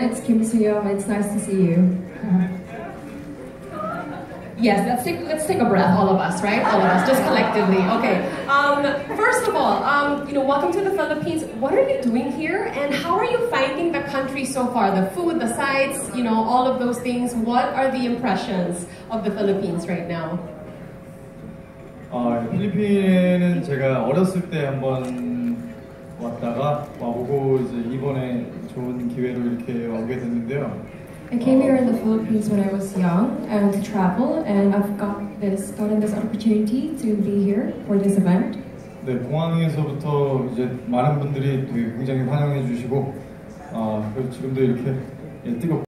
everyone. It's Kim Soo Hyun. It's nice to see you. yes, let's take, let's take a breath, all of us, right? All of us, just collectively. Okay. Um, first of all, um, you know, welcome to the Philippines. What are you doing here, and how are you finding the country so far? The food, the sights, you know, all of those things. What are the impressions of the Philippines right now? 아, 필리핀에는 제가 어렸을 때 한번 왔다가 와보고 이제 이번에 좋은 기회로 이렇게 오게 됐는데요. I came here in the Philippines when I was young and to travel, and I've got this gotten this opportunity to be here for this event. 네, 공항에서부터 이제 많은 분들이 되게 굉장히 환영해 주시고, 아, 그리고 지금도 이렇게 예, 뜨겁.